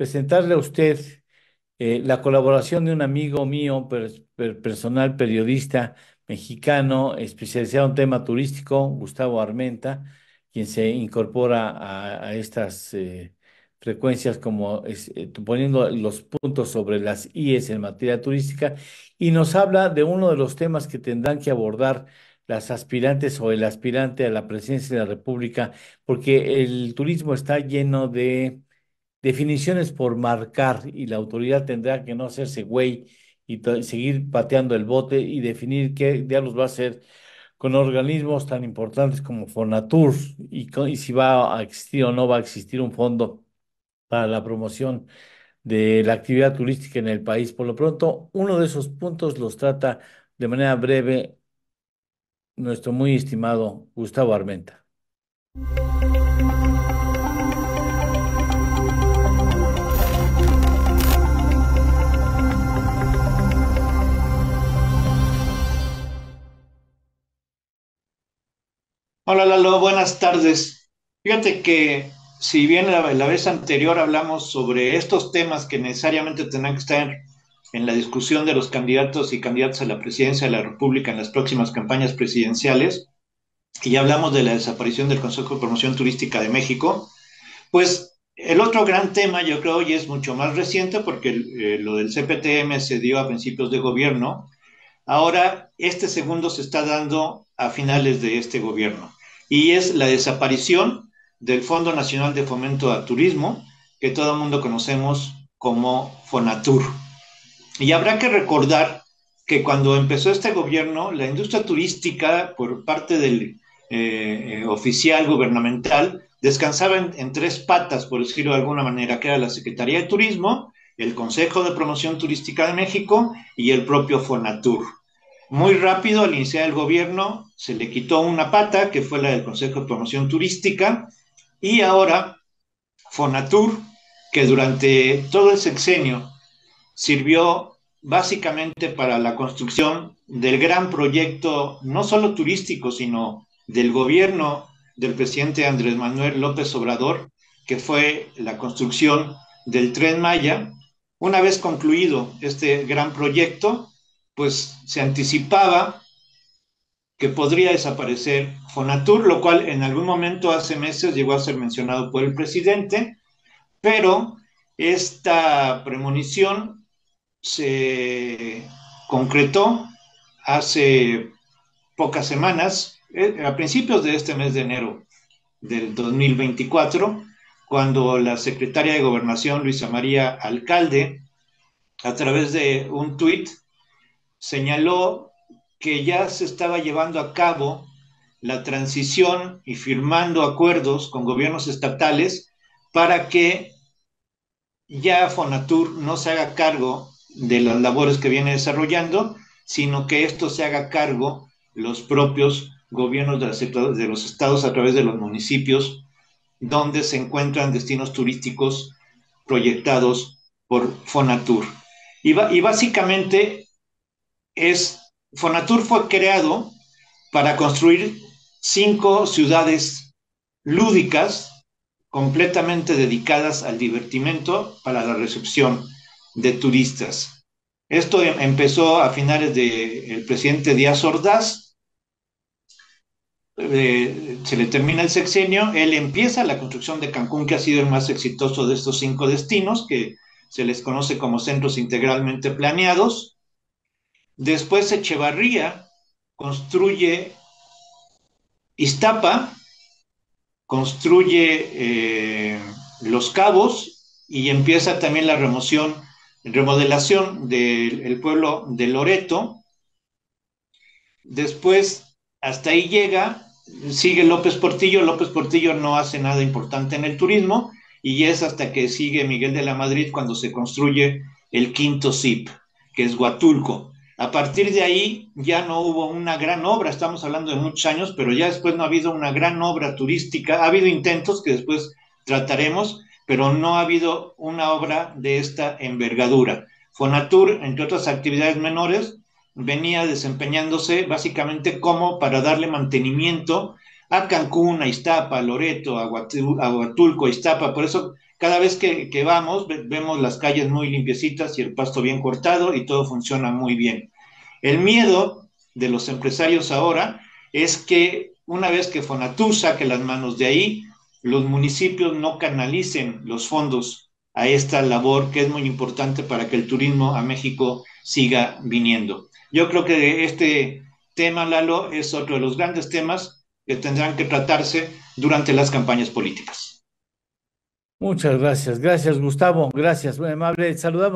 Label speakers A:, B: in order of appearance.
A: presentarle a usted eh, la colaboración de un amigo mío, per- per- personal periodista mexicano, especializado en tema turístico, Gustavo Armenta, quien se incorpora a, estas eh, frecuencias como eh, poniendo los puntos sobre las IES en materia turística y nos habla de uno de los temas que tendrán que abordar las aspirantes o el aspirante a la presidencia de la República, porque el turismo está lleno de definiciones por marcar y la autoridad tendrá que no hacerse güey y seguir pateando el bote y definir qué diablos va a hacer con organismos tan importantes como Fonatur y si va a existir o no va a existir un fondo para la promoción de la actividad turística en el país. Por lo pronto, uno de esos puntos los trata de manera breve nuestro muy estimado Gustavo Armenta.
B: Hola Lalo, buenas tardes. Fíjate que si bien la, vez anterior hablamos sobre estos temas que necesariamente tendrán que estar en la discusión de los candidatos y candidatas a la presidencia de la República en las próximas campañas presidenciales, y hablamos de la desaparición del Consejo de Promoción Turística de México, pues el otro gran tema yo creo y es mucho más reciente porque eh, lo del CPTM se dio a principios de gobierno, ahora este segundo se está dando a finales de este gobierno y es la desaparición del Fondo Nacional de Fomento a Turismo, que todo el mundo conocemos como Fonatur. Y habrá que recordar que cuando empezó este gobierno, la industria turística por parte del eh, eh, oficial gubernamental descansaba en, tres patas, por decirlo de alguna manera, que era la Secretaría de Turismo, el Consejo de Promoción Turística de México y el propio Fonatur. Muy rápido, al iniciar el gobierno, se le quitó una pata, que fue la del Consejo de Promoción Turística, y ahora Fonatur, que durante todo el sexenio sirvió básicamente para la construcción del gran proyecto, no solo turístico, sino del gobierno del presidente Andrés Manuel López Obrador, que fue la construcción del tren Maya. Una vez concluido este gran proyecto, pues se anticipaba que podría desaparecer Fonatur, lo cual en algún momento hace meses llegó a ser mencionado por el presidente, pero esta premonición se concretó hace pocas semanas, eh, a principios de este mes de enero del 2024, cuando la secretaria de Gobernación, Luisa María Alcalde, a través de un tuit, señaló que ya se estaba llevando a cabo la transición y firmando acuerdos con gobiernos estatales para que ya Fonatur no se haga cargo de las labores que viene desarrollando, sino que esto se haga cargo los propios gobiernos de, los estados a través de los municipios donde se encuentran destinos turísticos proyectados por Fonatur. Y básicamente es, Fonatur fue creado para construir cinco ciudades lúdicas completamente dedicadas al divertimento para la recepción de turistas. Esto empezó a finales del de presidente Díaz Ordaz, eh, se le termina el sexenio, él empieza la construcción de Cancún, que ha sido el más exitoso de estos cinco destinos, que se les conoce como centros integralmente planeados. Después Echevarría construye Iztapa, construye eh, Los Cabos y empieza también la remoción, remodelación del pueblo de Loreto. Después, hasta ahí llega, sigue López Portillo. López Portillo no hace nada importante en el turismo y es hasta que sigue Miguel de la Madrid cuando se construye el quinto CIP, que es Huatulco. A partir de ahí ya no hubo una gran obra, estamos hablando de muchos años, pero ya después no ha habido una gran obra turística. Ha habido intentos que después trataremos, pero no ha habido una obra de esta envergadura. Fonatur, entre otras actividades menores, venía desempeñándose básicamente como para darle mantenimiento a Cancún, a Iztapa, a Loreto, a Huatulco, a Iztapa. Por eso cada vez que, vamos vemos las calles muy limpiecitas y el pasto bien cortado y todo funciona muy bien. El miedo de los empresarios ahora es que una vez que Fonatur saque las manos de ahí, los municipios no canalicen los fondos a esta labor que es muy importante para que el turismo a México siga viniendo. Yo creo que este tema, Lalo, es otro de los grandes temas que tendrán que tratarse durante las campañas políticas.
A: Muchas gracias. Gracias, Gustavo. Gracias. Muy amable. Saludamos.